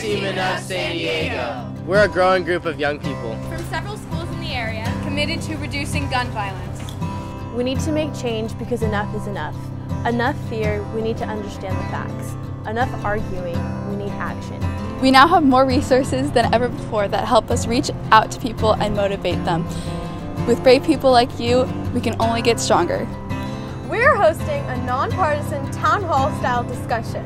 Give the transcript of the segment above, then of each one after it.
Team Enough San Diego. We're a growing group of young people from several schools in the area committed to reducing gun violence. We need to make change because enough is enough. Enough fear, we need to understand the facts. Enough arguing, we need action. We now have more resources than ever before that help us reach out to people and motivate them. With brave people like you, we can only get stronger. We're hosting a nonpartisan town hall style discussion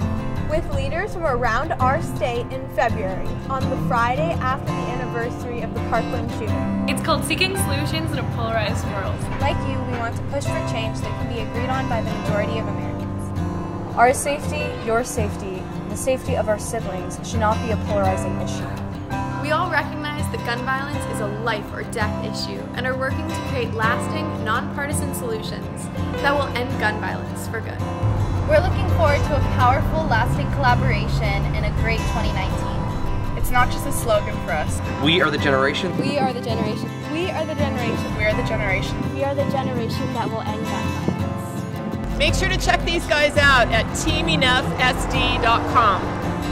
with leaders from around our state in February on the Friday after the anniversary of the Parkland shooting. It's called Seeking Solutions in a Polarized World. Like you, we want to push for change that can be agreed on by the majority of Americans. Our safety, your safety, the safety of our siblings should not be a polarizing issue. We all recognize that gun violence is a life or death issue and are working to create lasting, nonpartisan solutions that will end gun violence for good. We're looking forward to a powerful, lasting collaboration and a great 2019. It's not just a slogan for us. We are the generation. We are the generation. We are the generation. We are the generation. We are the generation that will end gun violence. Make sure to check these guys out at teamenoughsd.com.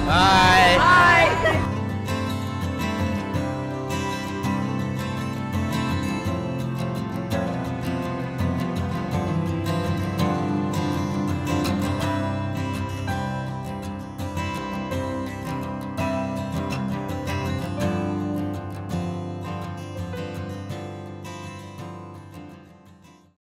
Bye. Bye.